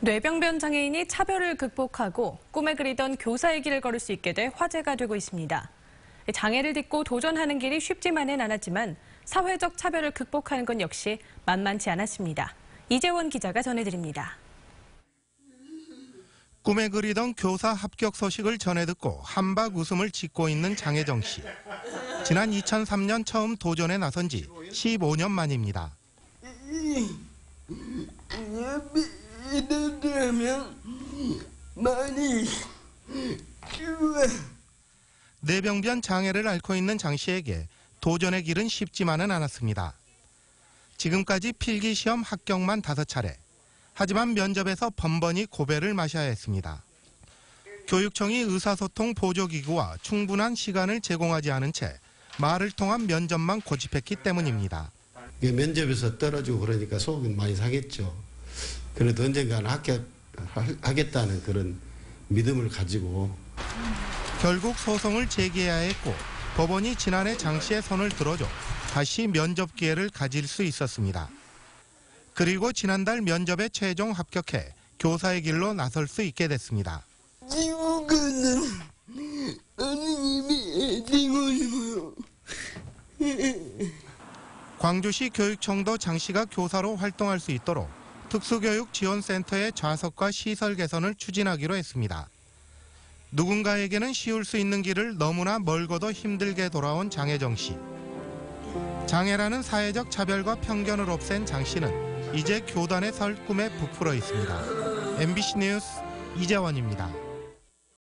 뇌병변 장애인이 차별을 극복하고 꿈에 그리던 교사의 길을 걸을 수 있게 돼 화제가 되고 있습니다. 장애를 딛고 도전하는 길이 쉽지만은 않았지만 사회적 차별을 극복하는 건 역시 만만치 않았습니다. 이재원 기자가 전해드립니다. 꿈에 그리던 교사 합격 소식을 전해 듣고 한박 웃음을 짓고 있는 장혜정 씨. 지난 2003년 처음 도전에 나선 지 15년 만입니다. 믿으면 많이 좋아. 뇌병변 장애를 앓고 있는 장 씨에게 도전의 길은 쉽지만은 않았습니다. 지금까지 필기 시험 합격만 다섯 차례. 하지만 면접에서 번번이 고배를 마셔야 했습니다. 교육청이 의사소통 보조기구와 충분한 시간을 제공하지 않은 채 말을 통한 면접만 고집했기 때문입니다. 면접에서 떨어지고 그러니까 속은 많이 상했죠. 그래도 언젠가는 합격하겠다는 그런 믿음을 가지고 결국 소송을 제기해야 했고 법원이 지난해 장 씨의 손을 들어줘 다시 면접 기회를 가질 수 있었습니다. 그리고 지난달 면접에 최종 합격해 교사의 길로 나설 수 있게 됐습니다. 지옥은 하느님이 되고 광주시 교육청도 장 씨가 교사로 활동할 수 있도록 특수교육 지원센터의 좌석과 시설 개선을 추진하기로 했습니다. 누군가에게는 쉬울 수 있는 길을 너무나 멀고도 힘들게 돌아온 장혜정 씨. 장애라는 사회적 차별과 편견을 없앤 장 씨는 이제 교단에 설 꿈에 부풀어 있습니다. MBC 뉴스 이재원입니다.